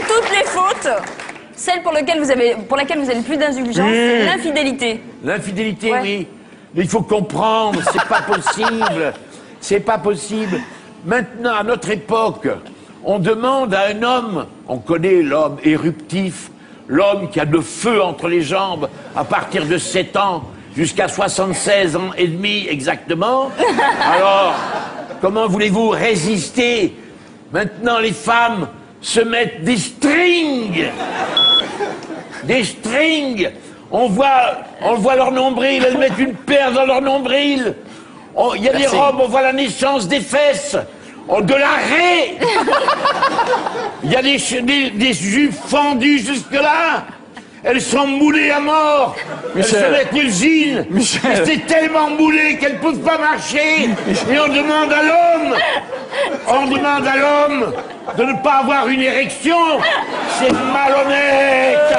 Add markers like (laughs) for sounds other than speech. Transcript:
de toutes les fautes, celle pour laquelle vous avez, pour laquelle vous avez le plus d'indulgence, c'est l'infidélité. L'infidélité, Ouais. oui. Mais il faut comprendre, c'est pas (laughs) possible. C'est pas possible. Maintenant, à notre époque, on demande à un homme, on connaît l'homme éruptif, l'homme qui a le feu entre les jambes à partir de 7 ans jusqu'à 76 ans et demi exactement. (laughs) Alors, comment voulez-vous résister? Maintenant, les femmes se mettent des strings des strings. On voit, on voit leur nombril, elles mettent une paire dans leur nombril. On- Il y a des robes, on voit la naissance des fesses. On- de la raie. Il y a des, des, des jupes fendues jusque-là. Elles sont moulées à mort. Elles Michel. se mettent jean. Michel. Mais C'est tellement moulé qu'elles ne peuvent pas marcher. Et on demande à l'homme, on demande à l'homme de ne pas avoir une érection. C'est malhonnête.